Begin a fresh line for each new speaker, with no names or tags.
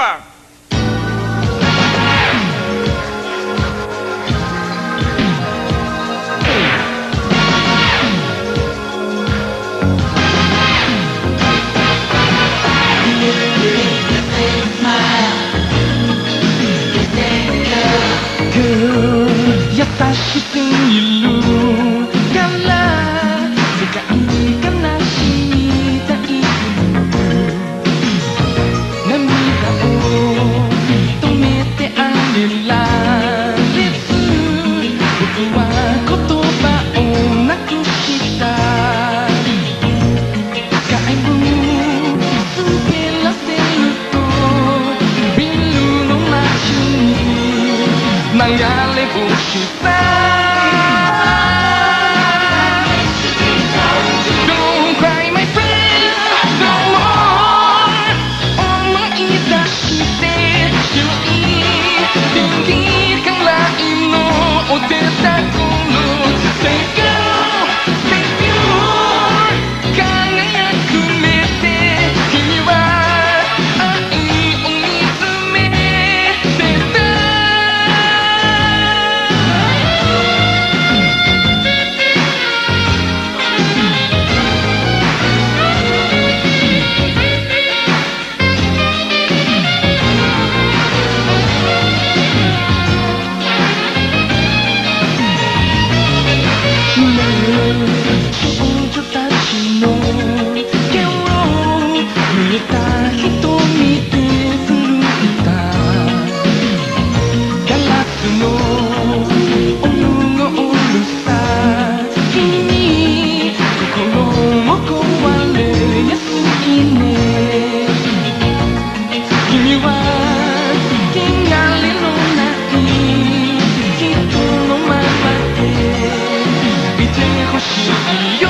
Cuba. Girl, yes, I should sing you lose. Ai, allez-vous, る少女たちの剣を見た You